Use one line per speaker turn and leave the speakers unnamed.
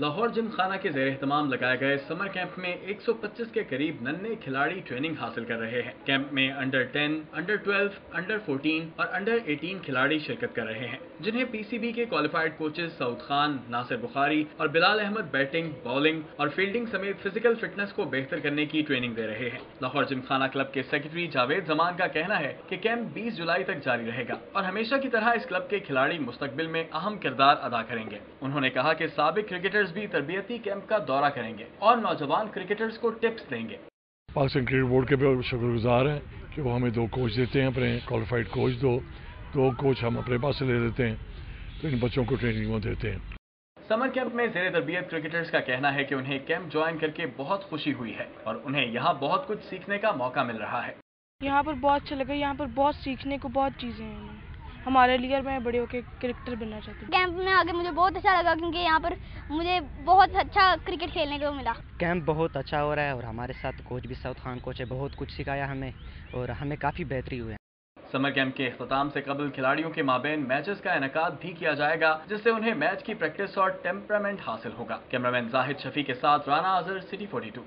Lahore gym खाना के जेर एहतमाम लगाए गए समर कैंप में 125 के करीब नन्हे खिलाड़ी ट्रेनिंग हासिल कर रहे हैं। कैंप में अंडर 10, अंडर 12, अंडर 14 और अंडर 18 खिलाड़ी शिरकत कर रहे हैं जिन्हें पीसीबी के क्वालिफाइड कोचेस सऊद खान नासिर बुखारी और बिलाल अहमद बैटिंग बॉलिंग और फील्डिंग समेत फ़िज़िकल फिटनेस को बेहतर करने की ट्रेनिंग दे रहे हैं। लाहौर जिम खाना क्लब के सेक्रेटरी जावेद जमान का कहना है की कैंप 20 जुलाई तक जारी रहेगा और हमेशा की तरह इस क्लब के खिलाड़ी मुस्तकबिल में अहम किरदार अदा करेंगे। उन्होंने कहा कि सबक क्रिकेटर क्रिकेटर्स भी तरबियती कैंप का दौरा करेंगे और नौजवान क्रिकेटर्स को टिप्स देंगे।
पाकिस्तान क्रिकेट बोर्ड के भी शुक्रगुजार हैं कि वो हमें दो कोच देते हैं अपने क्वालिफाइड कोच दो दो कोच हम अपने पास से ले लेते हैं तो इन बच्चों को ट्रेनिंग वो देते हैं।
समर कैंप में जेर तरबियत क्रिकेटर्स का कहना है कि उन्हें कैंप ज्वाइन करके बहुत खुशी हुई है और उन्हें यहाँ बहुत कुछ सीखने का मौका मिल रहा है।
यहाँ पर बहुत अच्छा लगा यहाँ पर बहुत सीखने को बहुत चीज़ें हैं। हमारे लिए मैं बड़े होकर क्रिकेटर बनना चाहती हूँ।
कैंप में आगे मुझे बहुत अच्छा लगा क्योंकि यहाँ पर मुझे बहुत अच्छा क्रिकेट खेलने को मिला।
कैंप बहुत अच्छा हो रहा है और हमारे साथ कोच भी साउथ खान कोच है बहुत कुछ सिखाया हमें और हमें काफ़ी बेहतरी हुई है।
समर कैंप के अख्ताम से कबल खिलाड़ियों के माबेन मैचेस का इनका भी किया जाएगा जिससे उन्हें मैच की प्रैक्टिस और टेम्परामेंट हासिल होगा। कैमरामैन जाहिद शफी के साथ राना आजर सिटी 42